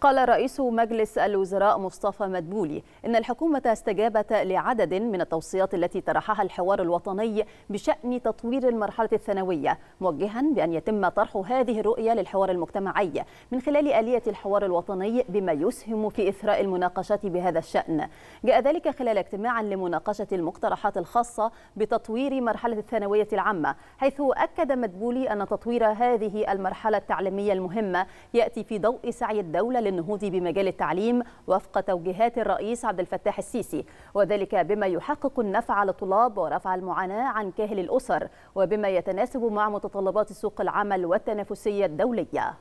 قال رئيس مجلس الوزراء مصطفى مدبولي إن الحكومة استجابت لعدد من التوصيات التي طرحها الحوار الوطني بشأن تطوير المرحلة الثانوية موجها بأن يتم طرح هذه الرؤية للحوار المجتمعي من خلال آلية الحوار الوطني بما يسهم في إثراء المناقشات بهذا الشأن. جاء ذلك خلال اجتماع لمناقشة المقترحات الخاصة بتطوير مرحلة الثانوية العامة حيث أكد مدبولي أن تطوير هذه المرحلة التعليمية المهمة يأتي في ضوء سعي الدولة للنهوض بمجال التعليم وفق توجيهات الرئيس عبد الفتاح السيسي وذلك بما يحقق النفع للطلاب ورفع المعاناة عن كاهل الأسر وبما يتناسب مع متطلبات سوق العمل والتنافسية الدولية.